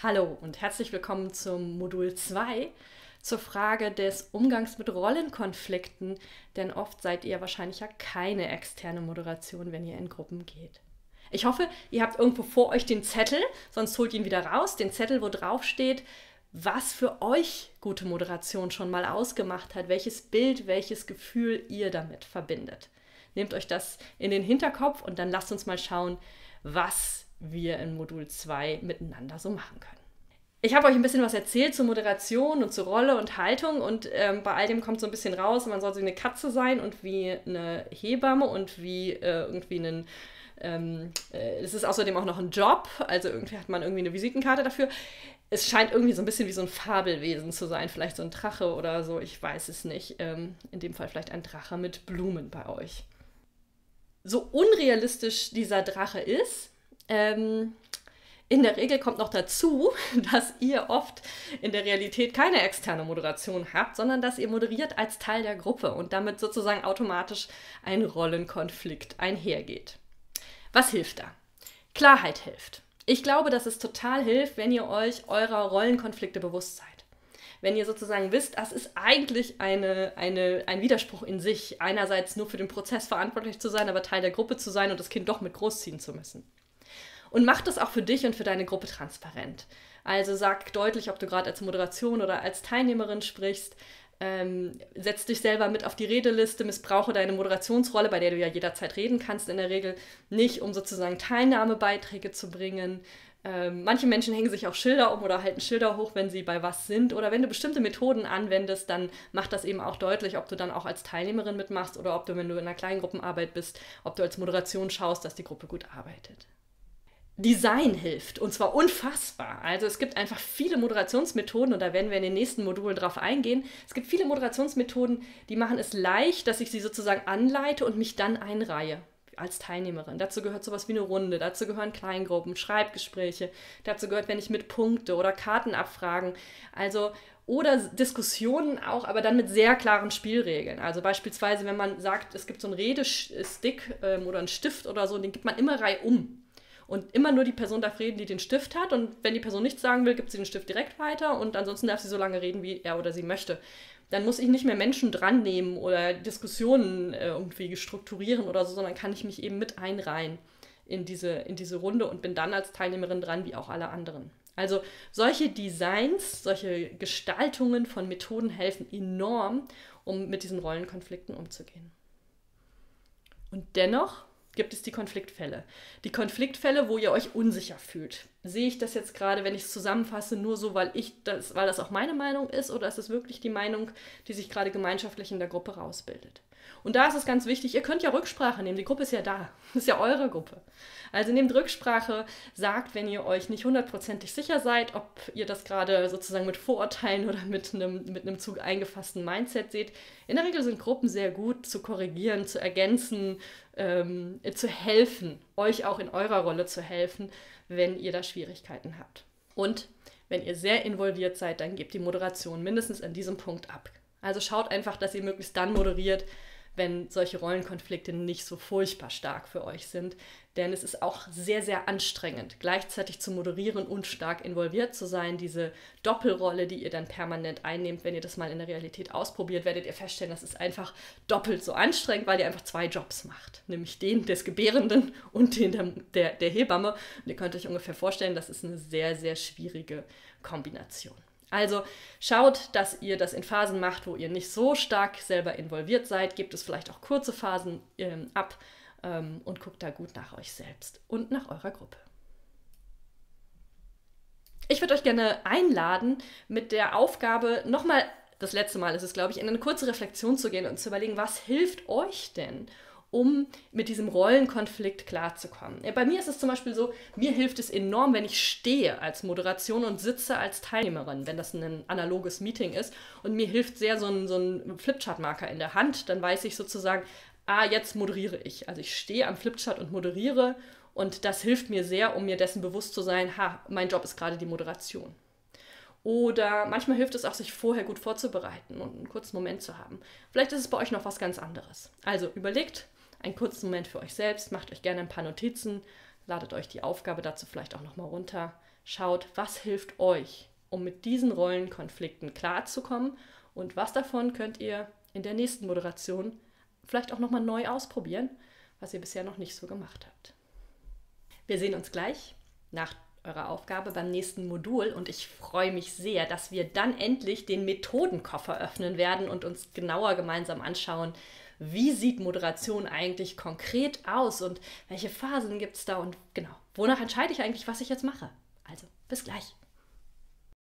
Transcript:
Hallo und herzlich willkommen zum Modul 2 zur Frage des Umgangs mit Rollenkonflikten, denn oft seid ihr wahrscheinlich ja keine externe Moderation, wenn ihr in Gruppen geht. Ich hoffe, ihr habt irgendwo vor euch den Zettel, sonst holt ihn wieder raus, den Zettel, wo drauf steht, was für euch gute Moderation schon mal ausgemacht hat, welches Bild, welches Gefühl ihr damit verbindet. Nehmt euch das in den Hinterkopf und dann lasst uns mal schauen, was wir in Modul 2 miteinander so machen können. Ich habe euch ein bisschen was erzählt zur Moderation und zur Rolle und Haltung und ähm, bei all dem kommt so ein bisschen raus, man soll so eine Katze sein und wie eine Hebamme und wie äh, irgendwie einen ähm, äh, es ist außerdem auch noch ein Job, also irgendwie hat man irgendwie eine Visitenkarte dafür. Es scheint irgendwie so ein bisschen wie so ein Fabelwesen zu sein, vielleicht so ein Drache oder so, ich weiß es nicht. Ähm, in dem Fall vielleicht ein Drache mit Blumen bei euch. So unrealistisch dieser Drache ist, ähm, in der Regel kommt noch dazu, dass ihr oft in der Realität keine externe Moderation habt, sondern dass ihr moderiert als Teil der Gruppe und damit sozusagen automatisch ein Rollenkonflikt einhergeht. Was hilft da? Klarheit hilft. Ich glaube, dass es total hilft, wenn ihr euch eurer Rollenkonflikte bewusst seid. Wenn ihr sozusagen wisst, das ist eigentlich eine, eine, ein Widerspruch in sich, einerseits nur für den Prozess verantwortlich zu sein, aber Teil der Gruppe zu sein und das Kind doch mit großziehen zu müssen. Und mach das auch für dich und für deine Gruppe transparent. Also sag deutlich, ob du gerade als Moderation oder als Teilnehmerin sprichst. Ähm, setz dich selber mit auf die Redeliste, missbrauche deine Moderationsrolle, bei der du ja jederzeit reden kannst, in der Regel nicht, um sozusagen Teilnahmebeiträge zu bringen. Ähm, manche Menschen hängen sich auch Schilder um oder halten Schilder hoch, wenn sie bei was sind. Oder wenn du bestimmte Methoden anwendest, dann mach das eben auch deutlich, ob du dann auch als Teilnehmerin mitmachst oder ob du, wenn du in einer Kleingruppenarbeit bist, ob du als Moderation schaust, dass die Gruppe gut arbeitet. Design hilft und zwar unfassbar. Also es gibt einfach viele Moderationsmethoden und da werden wir in den nächsten Modulen drauf eingehen. Es gibt viele Moderationsmethoden, die machen es leicht, dass ich sie sozusagen anleite und mich dann einreihe als Teilnehmerin. Dazu gehört sowas wie eine Runde, dazu gehören Kleingruppen, Schreibgespräche, dazu gehört, wenn ich mit Punkte oder Karten abfragen. Also oder Diskussionen auch, aber dann mit sehr klaren Spielregeln. Also beispielsweise, wenn man sagt, es gibt so einen Redestick ähm, oder einen Stift oder so, den gibt man immer reihum. Und immer nur die Person darf reden, die den Stift hat. Und wenn die Person nichts sagen will, gibt sie den Stift direkt weiter. Und ansonsten darf sie so lange reden, wie er oder sie möchte. Dann muss ich nicht mehr Menschen dran nehmen oder Diskussionen äh, irgendwie strukturieren oder so, sondern kann ich mich eben mit einreihen in diese, in diese Runde und bin dann als Teilnehmerin dran, wie auch alle anderen. Also solche Designs, solche Gestaltungen von Methoden helfen enorm, um mit diesen Rollenkonflikten umzugehen. Und dennoch gibt es die Konfliktfälle. Die Konfliktfälle, wo ihr euch unsicher fühlt. Sehe ich das jetzt gerade, wenn ich es zusammenfasse, nur so, weil ich das, weil das auch meine Meinung ist, oder ist es wirklich die Meinung, die sich gerade gemeinschaftlich in der Gruppe rausbildet? Und da ist es ganz wichtig, ihr könnt ja Rücksprache nehmen, die Gruppe ist ja da, das ist ja eure Gruppe. Also nehmt Rücksprache, sagt, wenn ihr euch nicht hundertprozentig sicher seid, ob ihr das gerade sozusagen mit Vorurteilen oder mit einem, mit einem zu eingefassten Mindset seht. In der Regel sind Gruppen sehr gut zu korrigieren, zu ergänzen, ähm, zu helfen, euch auch in eurer Rolle zu helfen, wenn ihr da Schwierigkeiten habt. Und wenn ihr sehr involviert seid, dann gebt die Moderation mindestens an diesem Punkt ab. Also schaut einfach, dass ihr möglichst dann moderiert, wenn solche Rollenkonflikte nicht so furchtbar stark für euch sind. Denn es ist auch sehr, sehr anstrengend, gleichzeitig zu moderieren und stark involviert zu sein. Diese Doppelrolle, die ihr dann permanent einnehmt, wenn ihr das mal in der Realität ausprobiert, werdet ihr feststellen, das ist einfach doppelt so anstrengend, weil ihr einfach zwei Jobs macht. Nämlich den des Gebärenden und den der, der, der Hebamme. Und ihr könnt euch ungefähr vorstellen, das ist eine sehr, sehr schwierige Kombination. Also schaut, dass ihr das in Phasen macht, wo ihr nicht so stark selber involviert seid. Gebt es vielleicht auch kurze Phasen ähm, ab ähm, und guckt da gut nach euch selbst und nach eurer Gruppe. Ich würde euch gerne einladen, mit der Aufgabe nochmal, das letzte Mal ist es, glaube ich, in eine kurze Reflexion zu gehen und zu überlegen, was hilft euch denn, um mit diesem Rollenkonflikt klarzukommen. Bei mir ist es zum Beispiel so, mir hilft es enorm, wenn ich stehe als Moderation und sitze als Teilnehmerin, wenn das ein analoges Meeting ist. Und mir hilft sehr so ein, so ein Flipchart-Marker in der Hand. Dann weiß ich sozusagen, ah, jetzt moderiere ich. Also ich stehe am Flipchart und moderiere. Und das hilft mir sehr, um mir dessen bewusst zu sein, ha, mein Job ist gerade die Moderation. Oder manchmal hilft es auch, sich vorher gut vorzubereiten und einen kurzen Moment zu haben. Vielleicht ist es bei euch noch was ganz anderes. Also überlegt, einen kurzen Moment für euch selbst, macht euch gerne ein paar Notizen, ladet euch die Aufgabe dazu vielleicht auch nochmal runter, Schaut, was hilft euch, um mit diesen Rollenkonflikten klarzukommen? Und was davon könnt ihr in der nächsten Moderation vielleicht auch nochmal neu ausprobieren, was ihr bisher noch nicht so gemacht habt. Wir sehen uns gleich nach eurer Aufgabe beim nächsten Modul und ich freue mich sehr, dass wir dann endlich den Methodenkoffer öffnen werden und uns genauer gemeinsam anschauen, wie sieht Moderation eigentlich konkret aus und welche Phasen gibt es da und genau, wonach entscheide ich eigentlich, was ich jetzt mache. Also, bis gleich.